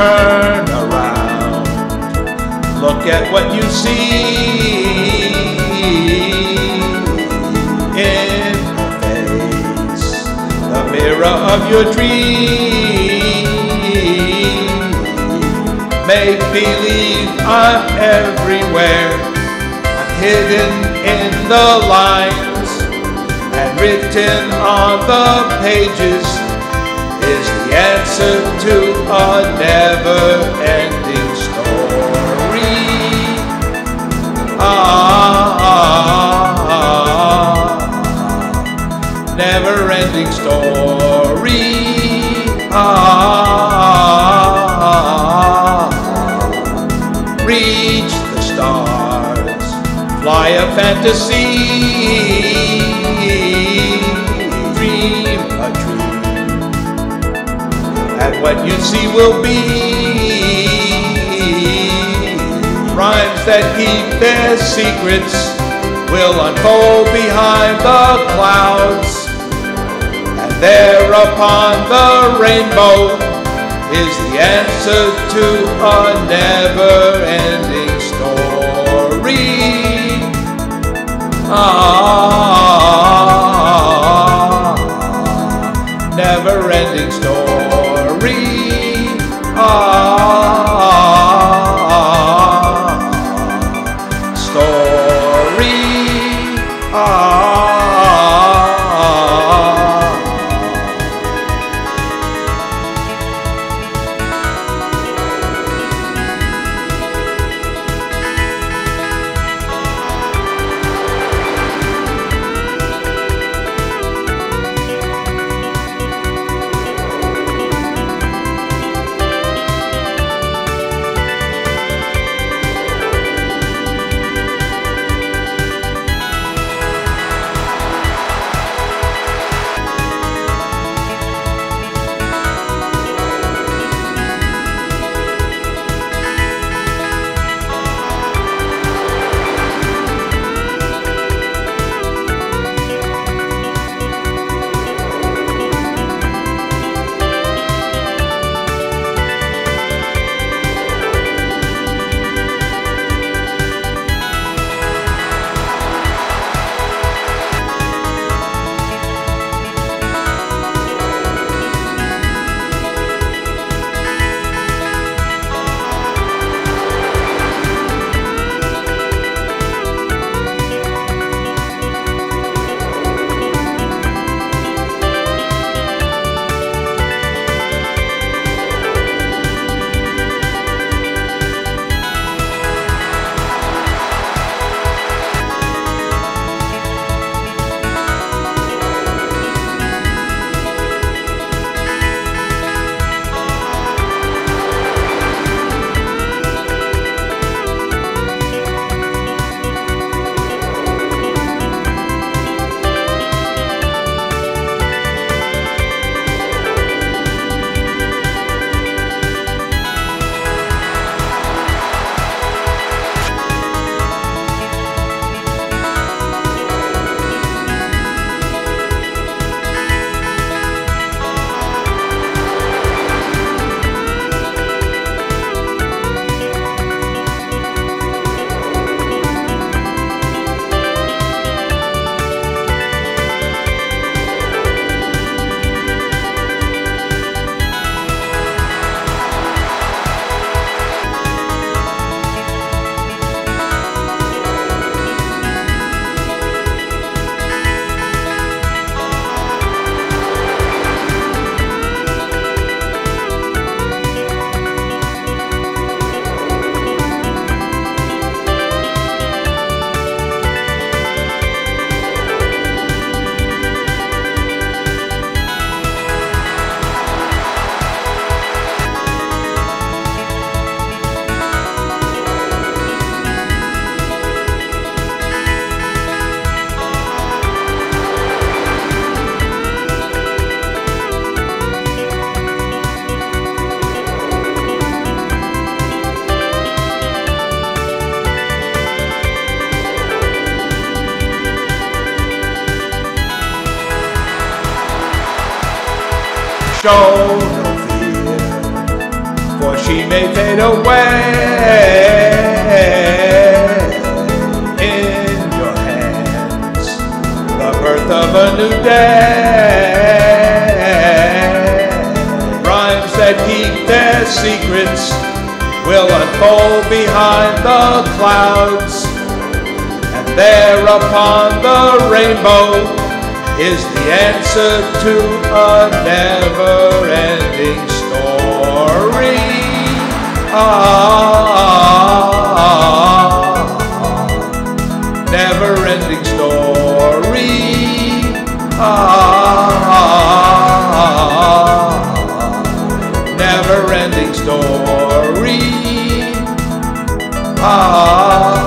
turn around. Look at what you see in the face, the mirror of your dream. Make believe I'm everywhere, I'm hidden in the lines and written on the pages answer to a never-ending story. Ah, never-ending story. Ah, reach the stars, fly a fantasy, what you see will be. Rhymes that keep their secrets will unfold behind the clouds. And there upon the rainbow is the answer to a never-ending show no fear, for she may fade away in your hands. The birth of a new day. Rhymes that keep their secrets will unfold behind the clouds. And there upon the rainbow is the answer to a never-ending story. Ah, never-ending story. Ah, never-ending story. Ah,